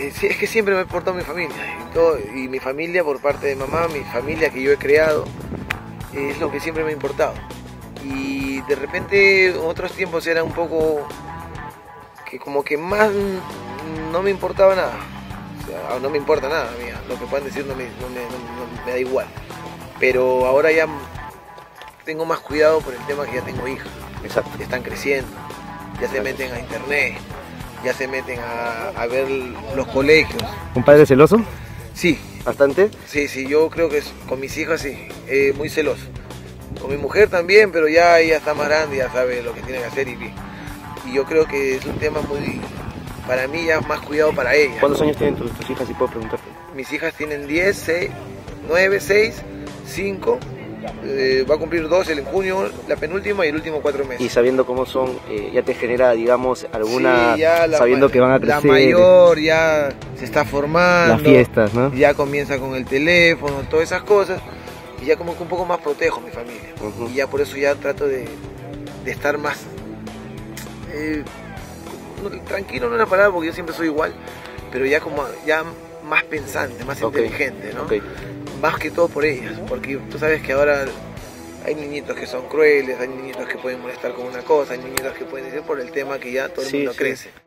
Eh, es que siempre me he portado mi familia. Y, todo- y mi familia por parte de mamá, mi familia que yo he creado, es lo que siempre me ha importado. Y de repente en otros tiempos era un poco que como que más no me importaba nada. O sea, no me importa nada, mía. Lo que puedan decir no me, no me- no- no me da igual. Pero ahora ya tengo más cuidado por el tema que ya tengo. Exacto. Están creciendo, ya se meten a internet, ya se meten a, a ver los colegios. ¿Un padre celoso? Sí, Bastante. sí, sí, yo creo que es- con mis hijas sí, eh, muy celoso. Con mi mujer también, pero ya ella está más grande, ya sabe lo que tiene que hacer y, y yo creo que es un tema muy, para mí ya más cuidado para ella. ¿Cuántos años tienen tus, tus hijas, si puedo preguntarte? Mis hijas tienen 10, 6, 9, 6, 5, eh, va a cumplir 12 en junio, la penúltima y el último 4 meses. Y sabiendo cómo son, eh, ya te genera, digamos, alguna... Sí, ya la sabiendo que van a crecer. La mayor ya se está formando. Las fiestas, ¿no? Ya comienza con el teléfono, todas esas cosas. Y ya como que un poco más protejo a mi familia. Y ya por eso ya trato de, de estar más... eh, tranquilo no es la palabra porque yo siempre soy igual. Pero ya como ya más pensante, más inteligente, ¿no? ok. Más que todo por ellas. Porque tú sabes que ahora hay niñitos que son crueles, hay niñitos que pueden molestar con una cosa, hay niñitos que pueden decir por el tema que ya todo el Sí, mundo sí. crece.